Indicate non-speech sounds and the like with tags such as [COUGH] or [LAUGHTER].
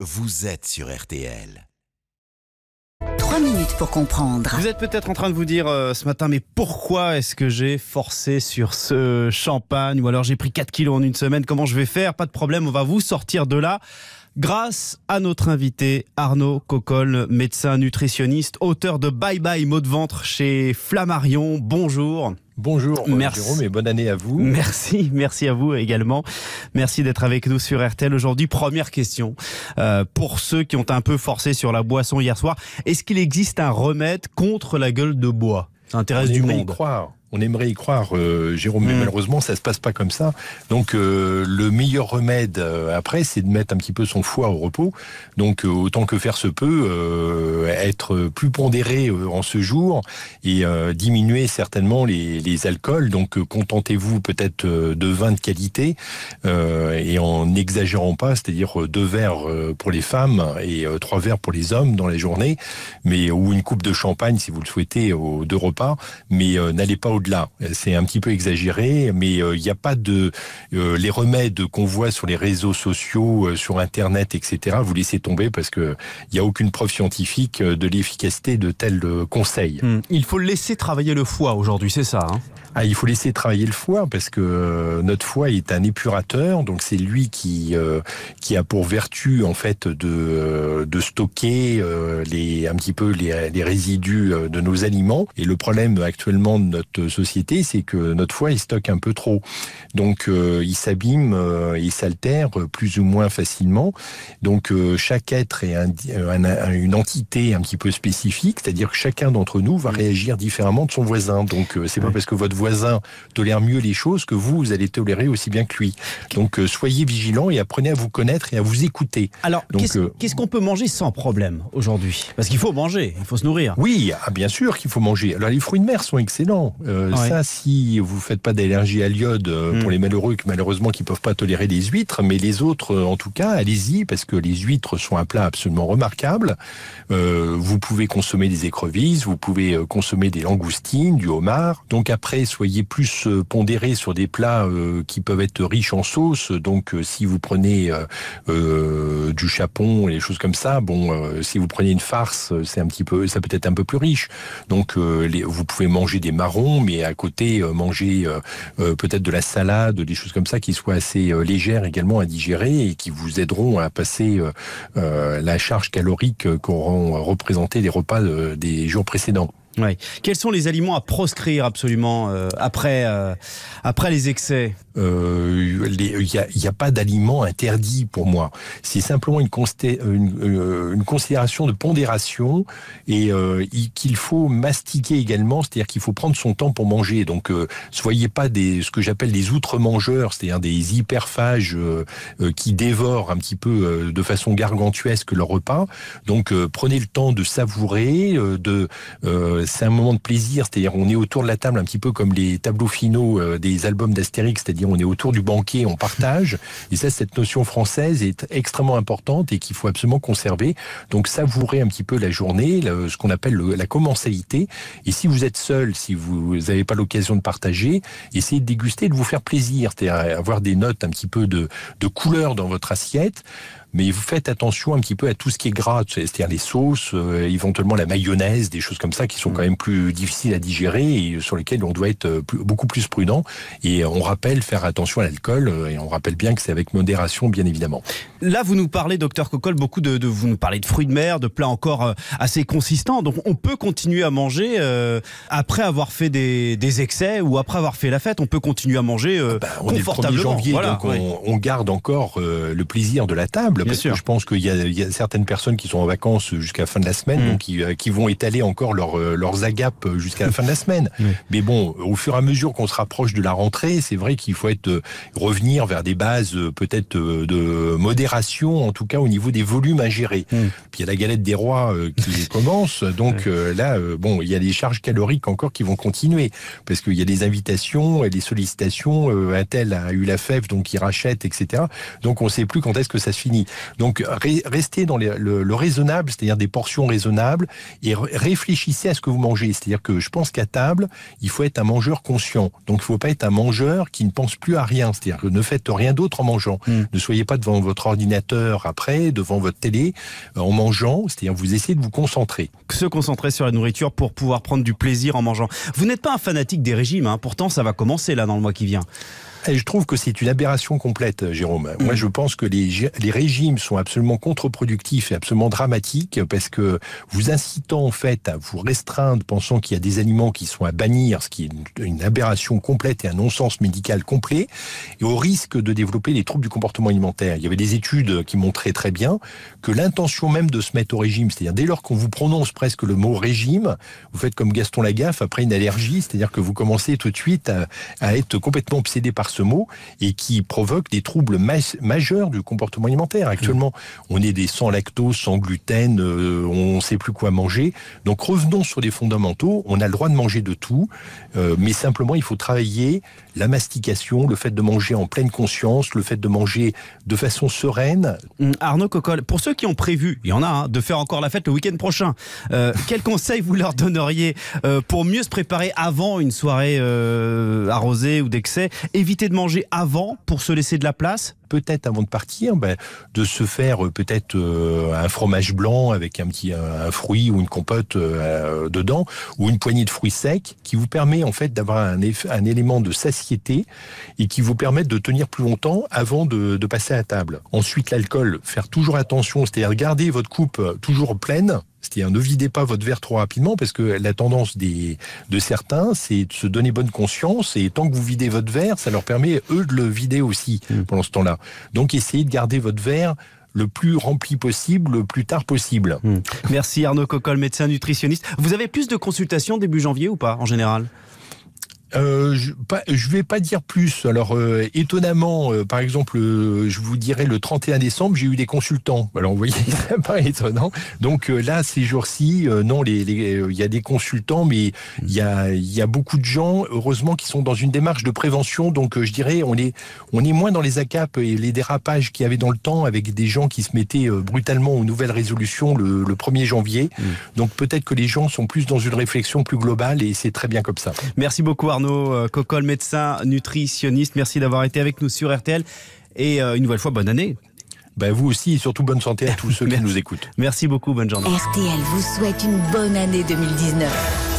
vous êtes sur RTL. 3 minutes pour comprendre. Vous êtes peut-être en train de vous dire euh, ce matin, mais pourquoi est-ce que j'ai forcé sur ce champagne? Ou alors j'ai pris 4 kilos en une semaine Comment je vais faire? Pas de problème, on va vous sortir de là grâce à notre invité Arnaud Cocolle, médecin nutritionniste, auteur de Bye Bye mot de ventre chez Flammarion. Bonjour. Bonjour euh, Merci. Jérôme et bonne année à vous. Merci, merci à vous également. Merci d'être avec nous sur RTL aujourd'hui. Première question euh, pour ceux qui ont un peu forcé sur la boisson hier soir. Est-ce qu'il existe un remède contre la gueule de bois? Ça intéresse du aimerait y monde. croire. On aimerait y croire, euh, Jérôme, mais Mm. malheureusement, ça se passe pas comme ça. Donc, euh, le meilleur remède euh, après, c'est de mettre un petit peu son foie au repos. Donc, autant que faire se peut, être plus pondéré en ce jour et diminuer certainement les, les alcools. Donc, contentez-vous peut-être de vin de qualité et en n'exagérant pas, c'est-à-dire deux verres pour les femmes et trois verres pour les hommes dans la journée, mais ou une coupe de champagne si vous le souhaitez aux deux repas mais n'allez pas au-delà. C'est un petit peu exagéré, mais euh, il n'y a pas de euh, les remèdes qu'on voit sur les réseaux sociaux, euh, sur Internet, etc. Vous laissez tomber parce que il n'y a aucune preuve scientifique de l'efficacité de tels conseils. Hmm. Il faut laisser travailler le foie aujourd'hui, c'est ça hein? Ah, il faut laisser travailler le foie parce que notre foie est un épurateur, donc c'est lui qui qui a pour vertu en fait de de stocker les un petit peu les, les résidus de nos aliments. Et le problème actuellement de notre société, c'est que notre foie il stocke un peu trop, donc euh, il s'abîme, euh, il s'altère plus ou moins facilement. Donc euh, chaque être est un- un- un- une entité un petit peu spécifique, c'est-à-dire que chacun d'entre nous va réagir différemment de son voisin. Donc euh, c'est pas Ouais. parce que votre voisin tolère mieux les choses que vous, vous allez tolérer aussi bien que lui. Donc euh, soyez vigilants et apprenez à vous connaître et à vous écouter. Alors, qu'est-ce qu'on peut manger sans problème aujourd'hui? Parce qu'il faut manger, il faut se nourrir. Oui, ah, bien sûr qu'il faut manger. Alors les fruits de mer sont excellents. Euh, Ouais. Ça, si vous faites pas d'allergie à l'iode euh, pour les malheureux qui malheureusement qui peuvent pas tolérer les huîtres, mais les autres, euh, en tout cas, allez-y parce que les huîtres sont un plat absolument remarquable. Vous pouvez consommer des écrevisses, vous pouvez consommer des langoustines, du homard. Donc après, soyez plus pondérés sur des plats qui peuvent être riches en sauce. Donc si vous prenez du chapon et des choses comme ça, bon, si vous prenez une farce, c'est un petit peu, ça peut être un peu plus riche. Donc les- vous pouvez manger des marrons, mais à côté euh, manger euh, euh, peut-être de la salade, des choses comme ça qui soient assez légères également à digérer et qui vous aideront à passer la charge calorique qu'auront représenté les repas des jours précédents. Ouais. Quels sont les aliments à proscrire absolument euh, après, euh, après les excès Euh, Il n'y a, pas d'aliment interdit pour moi. C'est simplement une, considération de pondération et il- qu'il faut mastiquer également, c'est-à-dire qu'il faut prendre son temps pour manger. Donc, euh, soyez pas des ce que j'appelle des outre-mangeurs, c'est-à-dire des hyperphages qui dévorent un petit peu de façon gargantuesque leur repas. Donc, prenez le temps de savourer, de c'est un moment de plaisir, c'est-à-dire on est autour de la table un petit peu comme les tableaux finaux euh, des albums d'Astérix, c'est-à-dire on est autour du banquet, on partage. Et ça, cette notion française est extrêmement importante et qu'il faut absolument conserver. Donc savourer un petit peu la journée, ce qu'on appelle le- la commensalité. Et si vous êtes seul, si vous n'avez pas l'occasion de partager, essayez de déguster, de vous faire plaisir, c'est-à-dire avoir des notes un petit peu de, de couleur dans votre assiette. Mais vous faites attention un petit peu à tout ce qui est gras, c'est-à-dire les sauces, euh, éventuellement la mayonnaise, des choses comme ça qui sont quand même plus difficiles à digérer et sur lesquelles on doit être euh, plus- beaucoup plus prudent. Et on rappelle faire attention à l'alcool euh, et on rappelle bien que c'est avec modération, bien évidemment. Là, vous nous parlez, docteur Cocolle, beaucoup de, de- vous nous parlez de fruits de mer, de plats encore assez consistants. Donc, on peut continuer à manger euh, après avoir fait des, des excès ou après avoir fait la fête. On peut continuer à manger euh, Ben, on est le 1er confortablement. janvier, Voilà, donc on, ouais. on garde encore le plaisir de la table. Bien parce sûr. que je pense qu'il y, y a certaines personnes qui sont en vacances jusqu'à la fin de la semaine, Mm. donc qui, euh, qui vont étaler encore leur, euh, leurs agapes jusqu'à la fin de la semaine. [LAUGHS] Mais bon, au fur et à mesure qu'on se rapproche de la rentrée, c'est vrai qu'il faut être euh, revenir vers des bases peut-être de modération, en tout cas au niveau des volumes à gérer. Mm. Puis il y a la galette des rois qui [LAUGHS] commence, donc là, bon, il y a des charges caloriques encore qui vont continuer, parce qu'il y a des invitations et des sollicitations. Un tel a eu la fève, donc il rachète, etc. Donc on ne sait plus quand est-ce que ça se finit. Donc restez dans le, le, raisonnable, c'est-à-dire des portions raisonnables, et réfléchissez à ce que vous mangez. C'est-à-dire que je pense qu'à table, il faut être un mangeur conscient. Donc il ne faut pas être un mangeur qui ne pense plus à rien. C'est-à-dire que ne faites rien d'autre en mangeant. Hmm. Ne soyez pas devant votre ordinateur après, devant votre télé, euh, en mangeant. C'est-à-dire vous essayez de vous concentrer. Se concentrer sur la nourriture pour pouvoir prendre du plaisir en mangeant. Vous n'êtes pas un fanatique des régimes, hein. pourtant ça va commencer là dans le mois qui vient. Et je trouve que c'est une aberration complète, Jérôme. Moi, mm. je pense que les, les régimes sont absolument contre-productifs et absolument dramatiques parce que vous incitant en fait à vous restreindre, pensant qu'il y a des aliments qui sont à bannir, ce qui est une, aberration complète et un non-sens médical complet, et au risque de développer des troubles du comportement alimentaire. Il y avait des études qui montraient très bien que l'intention même de se mettre au régime, c'est-à-dire dès lors qu'on vous prononce presque le mot régime, vous faites comme Gaston Lagaffe après une allergie, c'est-à-dire que vous commencez tout de suite à, à être complètement obsédé par ce mot et qui provoque des troubles majeurs du comportement alimentaire. Actuellement, on est des sans lactose, sans gluten, euh, on ne sait plus quoi manger. Donc revenons sur les fondamentaux. On a le droit de manger de tout, euh, mais simplement il faut travailler la mastication, le fait de manger en pleine conscience, le fait de manger de façon sereine. Hum, Arnaud Coccol, pour ceux qui ont prévu, il y en a, hein, de faire encore la fête le week-end prochain, euh, [LAUGHS] quels conseils vous leur donneriez pour mieux se préparer avant une soirée arrosée ou d'excès? Éviter de manger avant pour se laisser de la place peut-être avant de partir, ben, de se faire euh, peut-être euh, un fromage blanc avec un petit un, fruit ou une compote euh, dedans, ou une poignée de fruits secs, qui vous permet en fait d'avoir un, un, élément de satiété et qui vous permet de tenir plus longtemps avant de, de passer à table. Ensuite, l'alcool, faire toujours attention, c'est-à-dire garder votre coupe toujours pleine c'est-à-dire ne videz pas votre verre trop rapidement parce que la tendance des, de certains, c'est de se donner bonne conscience et tant que vous videz votre verre, ça leur permet eux de le vider aussi mmh. pendant ce temps-là. Donc essayez de garder votre verre le plus rempli possible, le plus tard possible. Mmh. Merci Arnaud Coccol, médecin nutritionniste. Vous avez plus de consultations début janvier ou pas en général? Euh, je, je vais pas dire plus. Alors euh, étonnamment, euh, par exemple, euh, je vous dirais le 31 décembre, j'ai eu des consultants. Alors vous voyez, [LAUGHS] c'est pas étonnant. Donc là, ces jours-ci, non, il les, il y a des consultants, mais il y a, y a beaucoup de gens, heureusement, qui sont dans une démarche de prévention. Donc je dirais, on est, on est moins dans les ACAP et les dérapages qu'il y avait dans le temps avec des gens qui se mettaient brutalement aux nouvelles résolutions le, le 1er janvier. Mmh. Donc peut-être que les gens sont plus dans une réflexion plus globale et c'est très bien comme ça. Merci beaucoup Arnaud euh, Cocol, médecin nutritionniste. Merci d'avoir été avec nous sur RTL. Et euh, une nouvelle fois, bonne année. Ben vous aussi, et surtout bonne santé à [LAUGHS] tous ceux qui nous écoutent. Merci beaucoup, bonne journée. RTL vous souhaite une bonne année 2019.